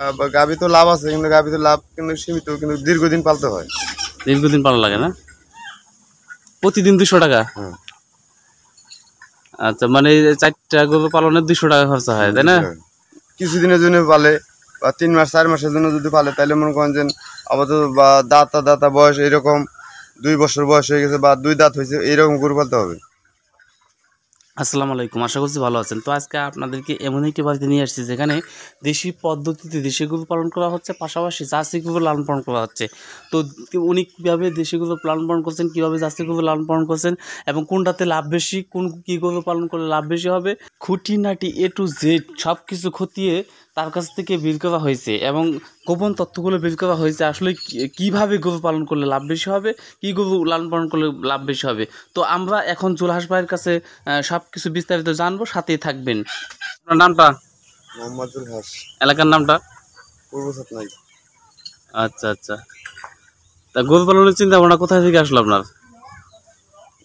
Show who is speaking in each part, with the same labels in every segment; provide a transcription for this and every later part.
Speaker 1: আহ, বা গাভী তো লাভ আছে কিন্তু গাভী তো লাভ কিন্তু সীমিত কিন্তু দীর্ঘদিন পালতে হয়।
Speaker 2: দীর্ঘদিন পালন লাগে না? প্রতিদিন দুশো টাকা?
Speaker 1: হ্যাঁ।
Speaker 2: আচ্ছা মানে চারটা গরু পালনে দুশো টাকা খরচা হয় তাই না?
Speaker 1: কিছুদিনের জন্য পালে বা তিন মাস চার মাসের জন্য যদি পালে তাহলে মনে করেন যে আপাতত বা দাতা দাতা বয়স এরকম দুই বছর বয়স হয়ে গেছে বা দুই দাঁত হয়েছে এইরকম গরু পালতে হবে।
Speaker 2: আসসালামু আলাইকুম, আশা করছি ভালো আছেন। তো আজকে আপনাদেরকে এমন একটি বাড়িতে নিয়ে আসছি যেখানে দেশি পদ্ধতিতে দেশি গরু পালন করা হচ্ছে, পাশাপাশি জার্সি গরু লালন পালন করা হচ্ছে। তো উনি কীভাবে দেশি গরু লালন পালন করছেন, কীভাবে জার্সি গরু লালন পালন করছেন এবং কোনটাতে লাভ বেশি, কোন কী গরু পালন করলে লাভ বেশি হবে, খুঁটিনাটি এ টু জেড সব কিছু খতিয়ে তার কাছ থেকে বের করা হয়েছে এবং গোপন তথ্যগুলো বের করা হয়েছে আসলে কীভাবে গরু পালন করলে লাভ বেশি হবে কী গরু লালন পালন করলে লাভ বেশি হবে? তো আমরা এখন জুলহাস ভাইয়ের কাছে সব কিছু বিস্তারিত জানব সাথেই থাকবেন। আপনার নামটা? এলাকার নামটা?
Speaker 1: পূর্ব সাতনাই
Speaker 2: আচ্ছা আচ্ছা। তা গরু পালনের চিন্তা ভাবনা কোথায় থেকে আসলো আপনার?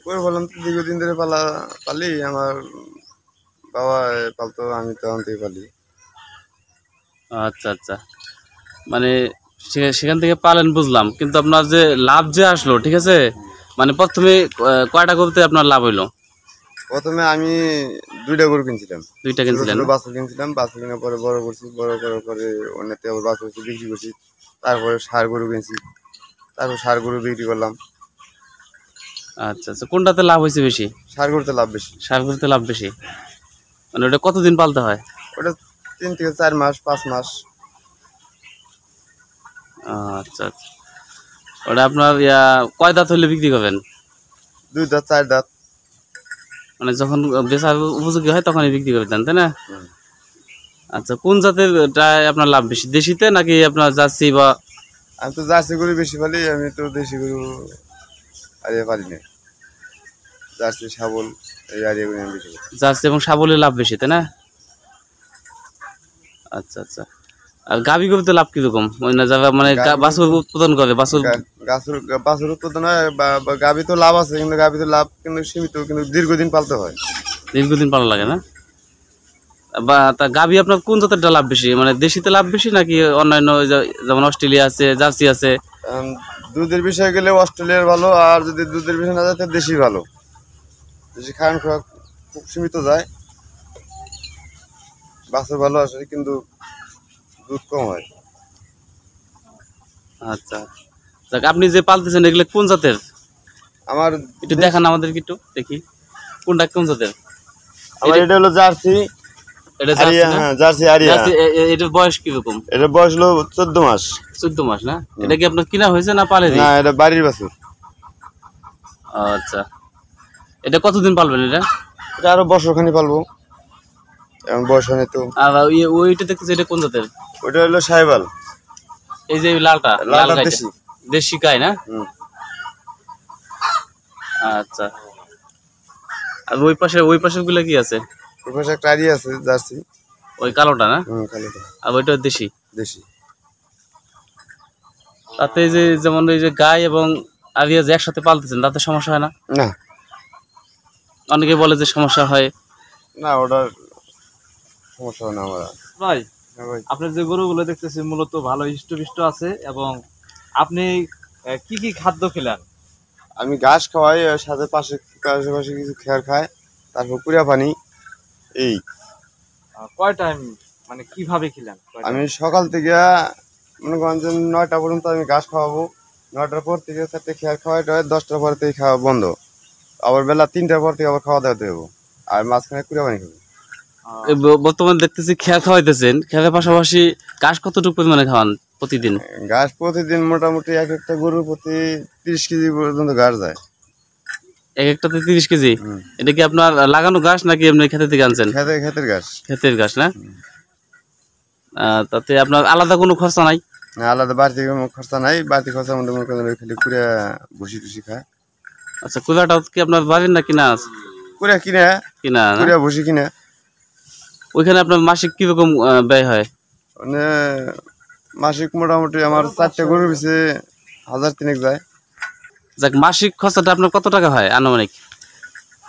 Speaker 1: গরু বললাম তো দীর্ঘদিন ধরে পালা পালি আমার বাবা পালতো আমি তখন থেকে পালি।
Speaker 2: আচ্ছা আচ্ছা। মানে সেখান থেকে পালেন বুঝলাম কিন্তু আপনার যে লাভ যে আসলো ঠিক আছে? মানে প্রথমে কয়টা গরুতে আপনার লাভ হইল?
Speaker 1: প্রথমে আমি দুইটা গরু কিনছিলাম।
Speaker 2: দুইটা
Speaker 1: ছোট বাছুর কিনছিলাম। বাছুর কেনার পরে বড় করছি বড় করার পরে অন্যতে আবার বাছুর বিক্রি করছি। তারপরে সার গরু কিনছি। তারপর সার গরু বিক্রি করলাম।
Speaker 2: আচ্ছা আচ্ছা। কোনটাতে লাভ হয়েছে বেশি?
Speaker 1: সার গরুতে লাভ বেশি।
Speaker 2: সার গরুতে লাভ বেশি? মানে ওটা কতদিন পালতে হয়?
Speaker 1: ওটা তিন থেকে চার মাস পাঁচ মাস।
Speaker 2: আচ্ছা আচ্ছা। ওটা আপনার ইয়া কয় দাঁত হলে বিক্রি করবেন?
Speaker 1: দুই দাঁত চার দাঁত।
Speaker 2: মানে যখন বেচার উপযোগী হয় তখনই বিক্রি করে দেন তাই না? আচ্ছা কোন জাতের আপনার লাভ বেশি দেশিতে নাকি আপনার জার্সি বা?
Speaker 1: আমি তো জার্সি গরু বেশি পালি আমি তো দেশি গরু আরিয়া পারি না জার্সি শাবল এই গরু বেশি
Speaker 2: জার্সি এবং সাবলের লাভ বেশি তাই না? আচ্ছা আচ্ছা। আর গাভী গরুতে লাভ কীরকম? ওই না যারা মানে বাছুর উৎপাদন করে বাছুর
Speaker 1: গাছুর বাছুর উৎপাদন হয় গাভী তো লাভ আছে কিন্তু গাভী তো লাভ কিন্তু সীমিত কিন্তু দীর্ঘদিন পালতে হয়।
Speaker 2: দীর্ঘদিন পালা লাগে না? বা তা গাভী আপনার কোন জাতেরটা লাভ বেশি? মানে দেশিতে লাভ বেশি নাকি অন্যান্য যেমন অস্ট্রেলিয়া আছে জার্সি আছে?
Speaker 1: দুধের বিষয়ে গেলে অস্ট্রেলিয়ার ভালো আর যদি দুধের বিষয় না যায় তাহলে দেশি ভালো। দেশি খোরাক খুব সীমিত যায়। বাছুর ভালো আসে কিন্তু দুধ কম হয়।
Speaker 2: আচ্ছা। যাক আপনি যে পালতেছেন এগুলো কোন জাতের?
Speaker 1: আমার
Speaker 2: একটু দেখান আমাদেরকে একটু দেখি। কোনটা কোন জাতের?
Speaker 1: আমার এটা হলো জার্সি।
Speaker 2: এটা জার্সি
Speaker 1: আরিয়া? হ্যাঁ
Speaker 2: এটার বয়স কীরকম?
Speaker 1: এটা বয়স হলো চোদ্দ মাস।
Speaker 2: চোদ্দ মাস না? এটা কি আপনার কিনা হয়েছে না পালে
Speaker 1: না এটা বাড়ির বাছুর।
Speaker 2: আচ্ছা। এটা কতদিন পালবেন এটা?
Speaker 1: এটা আরও বছরখানি পালবো। এবং বয়স তো।
Speaker 2: আর ওই- ওইটা দেখতেছি এটা কোন জাতের?
Speaker 1: ওটা হলো সাহেবাল।
Speaker 2: এই যে লালটা লাল
Speaker 1: দেশি।
Speaker 2: দেশি গাই না? আচ্ছা। আর ওই পাশে ওই পাশেরগুলা কি আছে?
Speaker 1: ওর পাশে একটা আরিয়া আছে জার্সি।
Speaker 2: ওই কালোটা না?
Speaker 1: হুম কালোটা।
Speaker 2: আর ওইটা দেশি?
Speaker 1: দেশি।
Speaker 2: তাতে যে যেমন এই যে গাই এবং আরিয়া যে একসাথে পালতেছেন তাতে সমস্যা হয় না?
Speaker 1: না।
Speaker 2: অনেকে বলে যে সমস্যা হয়।
Speaker 1: না ওটার সমস্যা হয় না আমার
Speaker 3: ভাই
Speaker 1: হ্যাঁ ভাই।
Speaker 3: আপনার যে গরুগুলো দেখতেছি মূলত ভালো হৃষ্টপুষ্ট আছে এবং আপনি কি কি খাদ্য খেলেন?
Speaker 1: আমি ঘাস খাওয়াই সাথে পাশে আশেপাশে কিছু খেয়ার খায় তারপর কুড়িয়া পানি এই
Speaker 3: কয় টাইম মানে কীভাবে খেলেন?
Speaker 1: আমি সকাল থেকে মনে করেন যে নয়টা পর্যন্ত আমি ঘাস খাওয়াবো। নয়টার পর থেকে চারটে খেয়ার খাওয়াইতে হয় দশটার পর থেকে খাওয়া বন্ধ। আবার বেলা তিনটার পর থেকে আবার খাওয়া দাওয়া দেবো। আর মাঝখানে কুড়িয়া পানি খাব।
Speaker 2: বর্তমানে দেখতেছি খেয়া খাওয়াইতেছেন। পাশাপাশি ঘাস কতটুকু পরিমাণে খাওয়ান প্রতিদিন?
Speaker 1: ঘাস প্রতিদিন মোটামুটি এক একটা গরুর প্রতি তিরিশ কেজি পর্যন্ত ঘাস যায়।
Speaker 2: এক একটাতে তিরিশ কেজি? এটা কি আপনার লাগানো ঘাস নাকি এমনি খেতে থেকে আনছেন?
Speaker 1: খেতের ঘাস।
Speaker 2: ক্ষেতের ঘাস না? তাতে আপনার আলাদা কোনো খরচা নাই?
Speaker 1: আলাদা বাড়তি কোনো খরচা নাই। বাড়তি খরচার মধ্যে মনে করেন খালি কুড়িয়া ভুসি টুসি খায়।
Speaker 2: আচ্ছা কুলাটা কি আপনার বাড়ির না কিনা আছে?
Speaker 1: কুড়িয়া কিনে।
Speaker 2: কিনা না?
Speaker 1: কুড়িয়া ভুসি কিনে।
Speaker 2: ওইখানে আপনার মাসিক কীরকম ব্যয় হয়?
Speaker 1: মানে মাসিক মোটামুটি আমার চারটে গরুর পিছে হাজার তিনেক যায়।
Speaker 2: যাক মাসিক খরচাটা আপনার কত টাকা হয় আনুমানিক?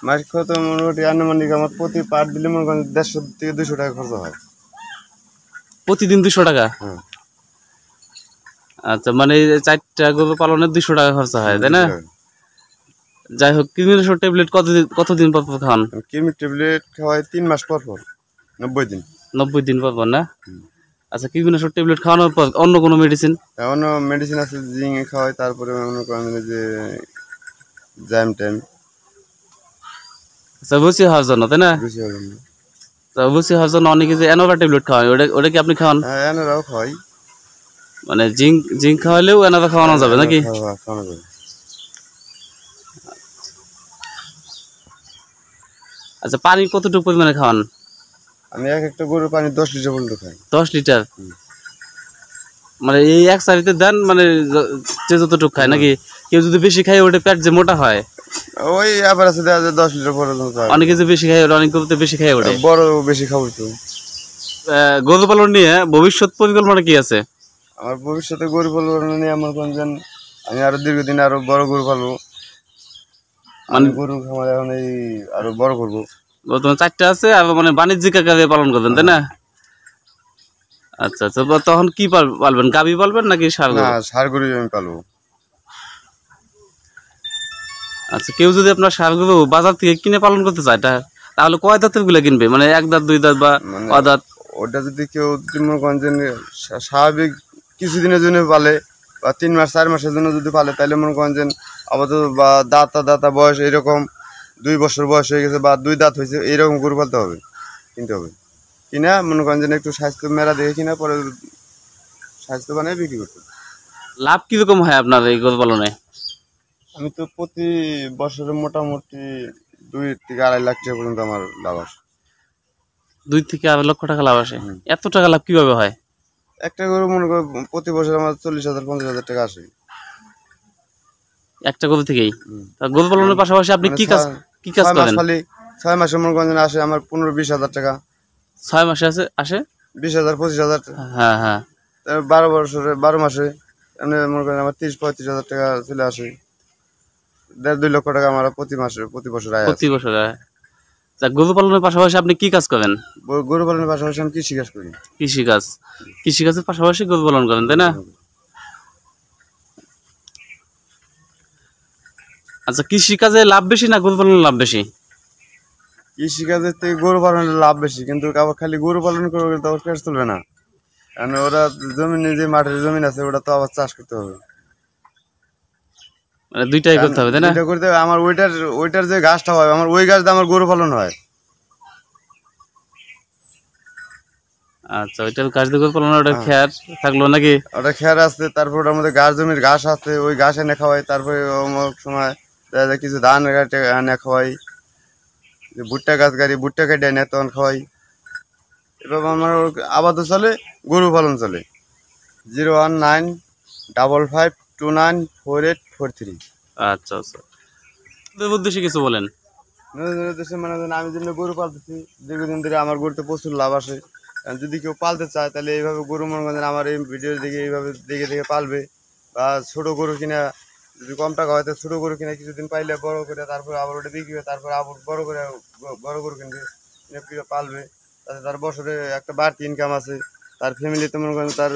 Speaker 1: মাসিক খরচ মোটামুটি আনুমানিক আমার প্রতি পার দিলে মনে করেন দেড়শো থেকে দুশো টাকা খরচা হয়।
Speaker 2: প্রতিদিন দুশো টাকা?
Speaker 1: হ্যাঁ।
Speaker 2: আচ্ছা মানে চারটা গরু পালনে দুশো টাকা খরচা হয় তাই না? যাই হোক কৃমিনাশক ট্যাবলেট কতদিন কতদিন পর পর খান
Speaker 1: কৃমি ট্যাবলেট খাওয়াই তিন মাস পর পর। নব্বই দিন।
Speaker 2: নব্বই দিন পর পর না। আচ্ছা কৃমিনাশক ট্যাবলেট খাওয়ানোর পর অন্য কোনো মেডিসিন
Speaker 1: এমনও মেডিসিন আছে জিঙ্গে খাওয়াই তারপরে মনে করেন যে জ্যাম ট্যাম।
Speaker 2: আচ্ছা বসি হওয়ার জন্য তাই না?
Speaker 1: হবে না
Speaker 2: তা বসি হওয়ার জন্য অনেকে যে অ্যানোভা ট্যাবলেট খাওয়ায় ওটা ওটা কি আপনি খাওয়ান?
Speaker 1: হ্যাঁ এনারাও খাওয়াই।
Speaker 2: মানে জিঙ্ক জিঙ্ক খাওয়ালেও অ্যানোভা খাওয়ানো যাবে নাকি?
Speaker 1: খাওয়ানো যাবে।
Speaker 2: আচ্ছা পানি কতটুকু পরিমাণে খাওয়ান?
Speaker 1: আমি এক একটা গরুর পানি দশ লিটার পর্যন্ত খাই।
Speaker 2: দশ লিটার? মানে এই এক সারিতে দেন মানে য- যতটুকু খায় নাকি কেউ যদি বেশি খায় ওটা পেট যে মোটা হয়?
Speaker 1: ওই আবার আছে দেখা যায় দশ লিটার পর্যন্ত।
Speaker 2: অনেকে যে বেশি খায় ওটা অনেক গরুতে বেশি খায় ওটা।
Speaker 1: বড় বেশি খাব তো।
Speaker 2: গরু পালন নিয়ে ভবিষ্যৎ পরিকল্পনা কি আছে?
Speaker 1: আমার ভবিষ্যতে গরু পালবো নিয়ে আমার কোন যেন আমি আরও দীর্ঘদিন আরও বড় গরু পালবো। মানে গরু খামার এখন এই আরও বড় করব।
Speaker 2: বর্তমানে চারটা আছে আর মানে বাণিজ্যিক আকারে পালন করবেন তাই না? আচ্ছা আচ্ছা তখন কি পাল- পালবেন? গাবি পালবেন নাকি সার
Speaker 1: না সার গরু আমি পালবো।
Speaker 2: আচ্ছা কেউ যদি আপনার সার গরু বাজার থেকে কিনে পালন করতে চায় তাহলে কয় দাঁতেরগুলা কিনবে? মানে এক দাঁত দুই দাঁত বা
Speaker 1: মানে
Speaker 2: অদাঁত
Speaker 1: ওটা যদি কেউ মনে স্বাভাবিক কিছুদিনের জন্য পালে বা তিন মাস চার মাসের জন্য যদি পালে তাহলে মনে করেন যে আপাতত বা দাঁতা দাঁতা বয়স এরকম দুই বছর বয়স হয়ে গেছে বা দুই দাঁত হয়েছে এইরকম গরু পালতে হবে কিনতে হবে। কিনা মনে করেন যেন একটু স্বাস্থ্য মেলা দেখে কিনা পরে স্বাস্থ্য বানিয়ে বিক্রি করতে
Speaker 2: লাভ কীরকম হয় আপনার এই গরু পালনে?
Speaker 1: আমি তো প্রতি বছরে মোটামুটি দুই থেকে আড়াই লাখ টাকা পর্যন্ত আমার লাভ আসে।
Speaker 2: দুই থেকে আড়াই লক্ষ টাকা লাভ আসে। এত টাকা লাভ কীভাবে হয়?
Speaker 1: একটা গরু মনে করো প্রতি বছর আমার চল্লিশ হাজার পঞ্চাশ হাজার টাকা আসে।
Speaker 2: একটা গরু থেকেই। গরু পালনের পাশাপাশি আপনি
Speaker 1: মানে
Speaker 2: কি কাজ কি কাজ করেন?
Speaker 1: ছয় মাসে মনে করেন আসে আমার পনেরো বিশ হাজার টাকা।
Speaker 2: ছয় মাসে আছে আসে?
Speaker 1: বিশ হাজার পঁচিশ হাজার।
Speaker 2: হ্যাঁ হ্যাঁ।
Speaker 1: বারো বছরে বারো মাসে এমনি মনে করেন আমার তিরিশ পঁয়ত্রিশ হাজার টাকা চলে আসে। দেড় দুই লক্ষ টাকা আমার প্রতি মাসে প্রতি বছর আয়
Speaker 2: প্রতি বছর আয়। তা গরু পালনের পাশাপাশি আপনি কি কাজ করেন?
Speaker 1: গরু পালনের পাশাপাশি আমি কৃষি কাজ করি।
Speaker 2: কৃষি কাজ কৃষি কাজের পাশাপাশি গরু পালন করেন তাই না? আচ্ছা কৃষি কাজে লাভ বেশি না গরু পালনের লাভ বেশি?
Speaker 1: কৃষি কাজের থেকে গরু পালনের লাভ বেশি কিন্তু আবার খালি গরু পালন করে তো আবার পেট চলবে না। কারণ ওরা জমিন যে মাঠের জমিন আছে ওটা তো আবার চাষ করতে হবে।
Speaker 2: মানে দুইটাই করতে হবে তাই না?
Speaker 1: করতে হবে। আমার ওইটার ওইটার যে গাছটা হয় আমার ওই গাছ দিয়ে আমার গরু পালন হয়।
Speaker 2: আচ্ছা ওইটার কাজ দিয়ে গরু পালন ওটা খেয়ার থাকল নাকি?
Speaker 1: ওটা খেয়ার আছে তারপর ওটার মধ্যে গাছ জমির ঘাস আছে ওই ঘাস এনে খাওয়াই তারপরে অমুক সময় যায় কিছু ধান কাটে এনে খাওয়াই। ভুট্টা গাছ গাড়ি ভুট্টা কেটে এনে তখন খাওয়াই। এভাবে আমার আবাদও চলে গরু পালন চলে। Zero one nine double five two nine four eight four three.
Speaker 2: আচ্ছা আচ্ছা। উদ্দেশ্যে কিছু বলেন।
Speaker 1: দেশে মানে ধরেন আমি যেন গরু পালতেছি দীর্ঘদিন ধরে আমার গরুতে প্রচুর লাভ আসে। যদি কেউ পালতে চায় তাহলে এইভাবে গরু মনে করেন আমার এই ভিডিও দেখে এইভাবে দেখে দেখে পালবে। বা ছোট গরু কিনা যদি কম টাকা হয় তো ছোটো গরু কিনে কিছুদিন পাইলে বড় করে তারপরে আবার ওটা বিক্রি হবে তারপর আবার বড় করে বড় গরু কিনবে। কিনে পালবে। তাতে তার বছরে একটা বাড়তি ইনকাম আছে। তার ফ্যামিলিতে মনে করেন তার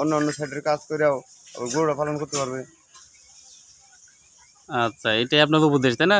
Speaker 1: অন্য অন্য সাইডের কাজ করেও আবার গরুটা পালন করতে পারবে।
Speaker 2: আচ্ছা এটাই আপনার উপদেশ তাই না।